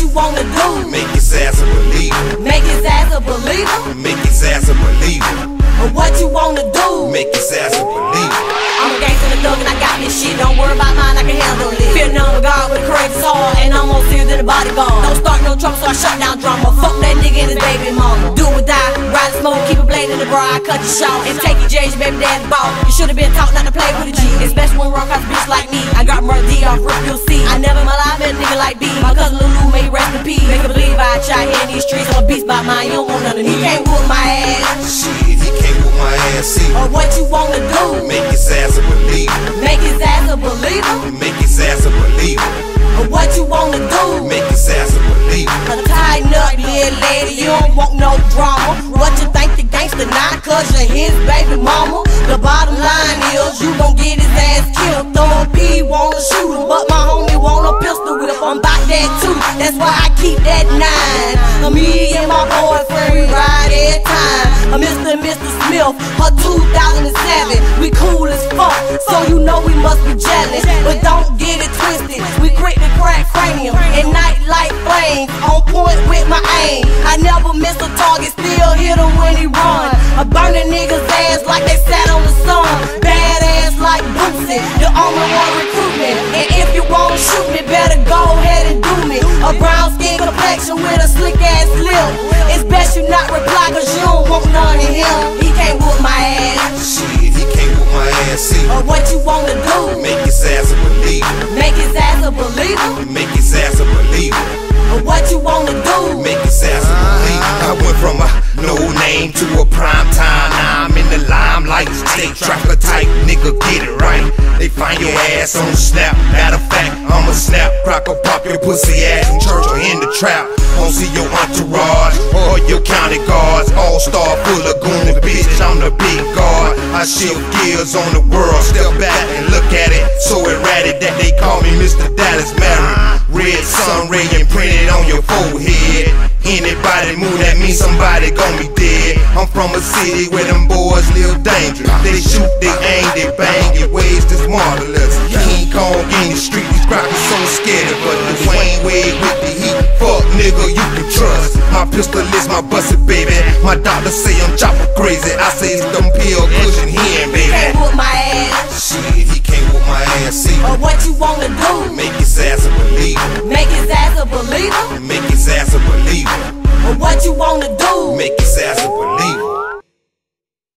You wanna do? Make his ass a believer. Make his ass a believer? Make his ass a believer. Or what you wanna do? Make his ass a believer. I'm a gangster and a thug and I got this shit. Don't worry about mine, I can handle it. Fear none of God with a crazy sword, and I'm more serious than a bodyguard. Don't start no trouble, so I shut down drama. Fuck that nigga and his baby mama. Do or die, ride smoke, keep a blade in the bra, I cut you short. And take your J's, baby dad's ball. You should've been taught not to play with a G. Especially when rock out bitch like me. I got murder D off, rip, you'll see. I never in my life met a nigga like B. My cousin Lulu made rest in peace. Make believe I try here in these streets. I'm a beast by mine, you don't want none of me. You can't whoop my ass. Shit, he can't whoop my ass either. Or what you wanna do? Make his ass a believer. Make his ass a believer? Make his ass a believer. That's why I keep that nine. Me and my boyfriend, we ride every time. Uh, Mr. and Mr. Smith, her 2007, we cool as fuck, so you know we must be jealous. But don't get it twisted, we quick to crack cranium and night like flames. On point with my aim, I never miss a target, still hit him when he run. I burn a nigga's whoop my ass either. Or what you wanna do? Make his ass a believer. Make his ass a believer? Make his ass a believer. Or what you wanna do? Make his ass a believer. I went from a no name to a prime time. Now I'm in the limelight. State trapper type nigga, get it right. They find your ass on snap. Matter of fact, I'm a snap cracker, pop your pussy ass in church or in the trap. Won't see your entourage or your county guards. All star full of goon bitch. I'm the big guard. I shift gears on the world. Step back and look at it. So erratic that they call me Mr. Dallas Mary. Red sun ray imprinted on your forehead. Anybody move that means somebody gon' be dead. I'm from a city where them boys live dangerous. They shoot, they aim, they bang, it ways that's marvelous. King Kong in the street, these crackers so scared but the Wayne Wade with the heat. Fuck nigga, you can trust. My pistol is my busted baby. My doctor Or ass. But what you wanna do? Make his ass a believer. Make his ass a believer. Make his ass